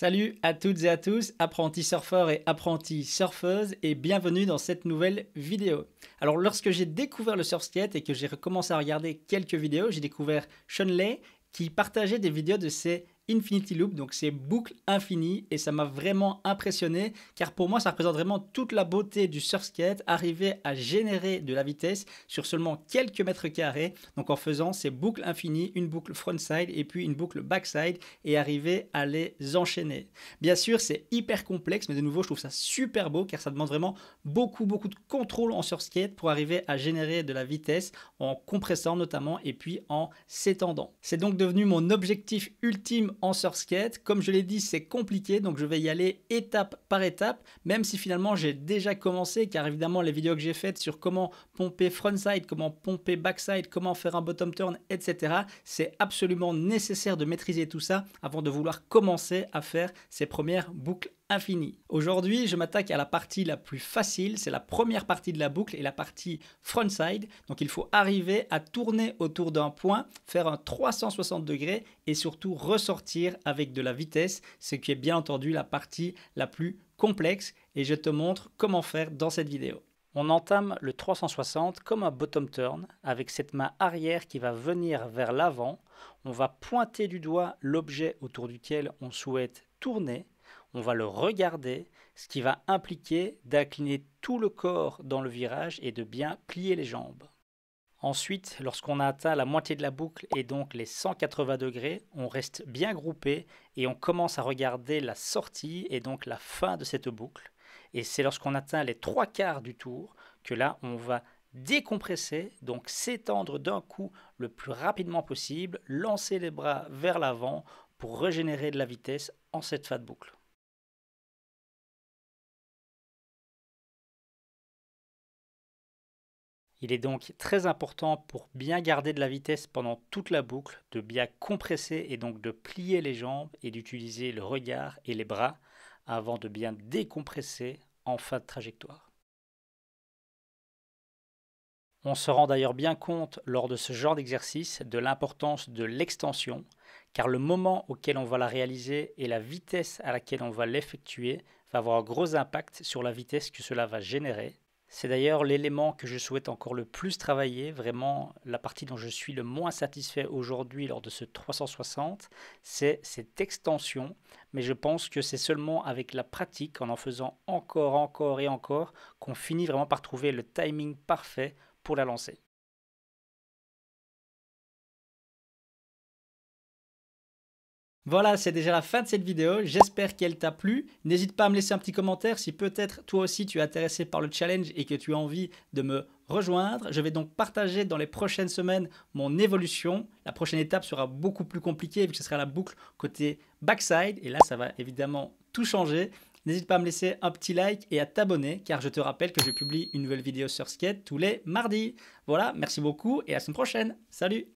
Salut à toutes et à tous, apprentis surfeurs et apprentis surfeuses, et bienvenue dans cette nouvelle vidéo. Alors, lorsque j'ai découvert le surf skate et que j'ai recommencé à regarder quelques vidéos, j'ai découvert Sean Lay qui partageait des vidéos de ses Infinity Loop, donc c'est boucle infinie et ça m'a vraiment impressionné car pour moi ça représente vraiment toute la beauté du surf skate, arriver à générer de la vitesse sur seulement quelques mètres carrés, donc en faisant ces boucles infinies, une boucle frontside et puis une boucle backside et arriver à les enchaîner. Bien sûr c'est hyper complexe mais de nouveau je trouve ça super beau car ça demande vraiment beaucoup beaucoup de contrôle en surf skate pour arriver à générer de la vitesse en compressant notamment et puis en s'étendant. C'est donc devenu mon objectif ultime en skate. Comme je l'ai dit, c'est compliqué, donc je vais y aller étape par étape, même si finalement j'ai déjà commencé, car évidemment les vidéos que j'ai faites sur comment pomper frontside, comment pomper backside, comment faire un bottom turn, etc., c'est absolument nécessaire de maîtriser tout ça avant de vouloir commencer à faire ces premières boucles infini. Aujourd'hui, je m'attaque à la partie la plus facile, c'est la première partie de la boucle et la partie frontside. Donc il faut arriver à tourner autour d'un point, faire un 360 degrés et surtout ressortir avec de la vitesse, ce qui est bien entendu la partie la plus complexe et je te montre comment faire dans cette vidéo. On entame le 360 comme un bottom turn avec cette main arrière qui va venir vers l'avant. On va pointer du doigt l'objet autour duquel on souhaite tourner on va le regarder, ce qui va impliquer d'incliner tout le corps dans le virage et de bien plier les jambes. Ensuite, lorsqu'on a atteint la moitié de la boucle et donc les 180 degrés, on reste bien groupé et on commence à regarder la sortie et donc la fin de cette boucle. Et c'est lorsqu'on atteint les trois quarts du tour que là, on va décompresser, donc s'étendre d'un coup le plus rapidement possible, lancer les bras vers l'avant pour régénérer de la vitesse en cette fin de boucle. Il est donc très important pour bien garder de la vitesse pendant toute la boucle, de bien compresser et donc de plier les jambes et d'utiliser le regard et les bras avant de bien décompresser en fin de trajectoire. On se rend d'ailleurs bien compte lors de ce genre d'exercice de l'importance de l'extension, car le moment auquel on va la réaliser et la vitesse à laquelle on va l'effectuer va avoir un gros impact sur la vitesse que cela va générer, c'est d'ailleurs l'élément que je souhaite encore le plus travailler, vraiment la partie dont je suis le moins satisfait aujourd'hui lors de ce 360, c'est cette extension, mais je pense que c'est seulement avec la pratique, en en faisant encore, encore et encore, qu'on finit vraiment par trouver le timing parfait pour la lancer. Voilà, c'est déjà la fin de cette vidéo. J'espère qu'elle t'a plu. N'hésite pas à me laisser un petit commentaire si peut-être toi aussi tu es intéressé par le challenge et que tu as envie de me rejoindre. Je vais donc partager dans les prochaines semaines mon évolution. La prochaine étape sera beaucoup plus compliquée vu que ce sera la boucle côté backside. Et là, ça va évidemment tout changer. N'hésite pas à me laisser un petit like et à t'abonner car je te rappelle que je publie une nouvelle vidéo sur Skate tous les mardis. Voilà, merci beaucoup et à la semaine prochaine. Salut